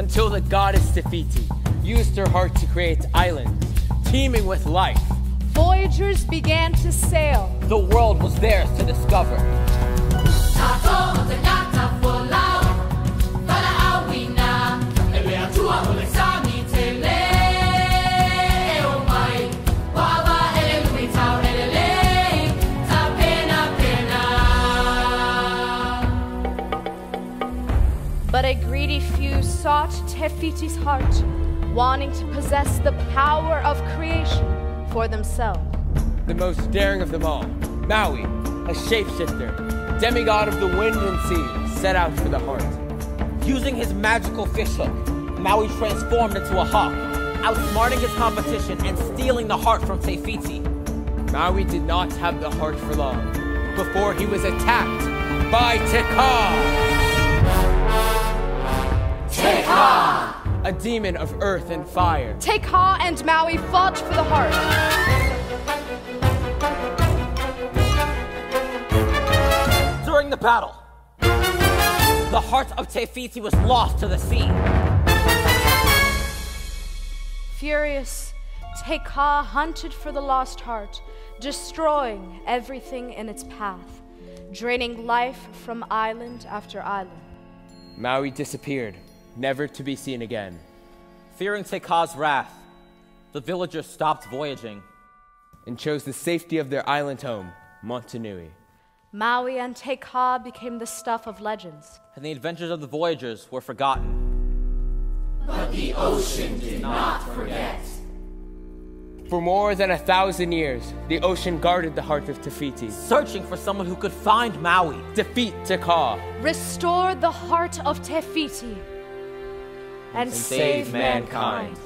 until the goddess Te Fiti used her heart to create island, teeming with life. Voyagers began to sail. The world was theirs to discover. Few sought Te Fiti's heart, wanting to possess the power of creation for themselves. The most daring of them all, Maui, a shapeshifter, demigod of the wind and sea, set out for the heart. Using his magical fishhook, Maui transformed into a hawk, outsmarting his competition and stealing the heart from Te Fiti. Maui did not have the heart for long before he was attacked by Te A demon of earth and fire. Te Kā and Maui fought for the heart. During the battle, the heart of Te Fiti was lost to the sea. Furious, Te Kā hunted for the lost heart, destroying everything in its path, draining life from island after island. Maui disappeared, never to be seen again. Fearing Te Kā's wrath, the villagers stopped voyaging. and chose the safety of their island home, Motunui. Maui and Te Kā became the stuff of legends. and the adventures of the voyagers were forgotten. But the ocean did not forget. For more than a thousand years, the ocean guarded the heart of Te Fiti. Searching for someone who could find Maui. Defeat Te Kā. Restore the heart of Te Fiti and, save mankind.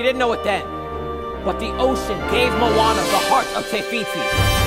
She didn't know it then, but the ocean gave Moana the heart of Te Fiti.